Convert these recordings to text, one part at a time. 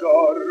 Shor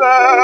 there.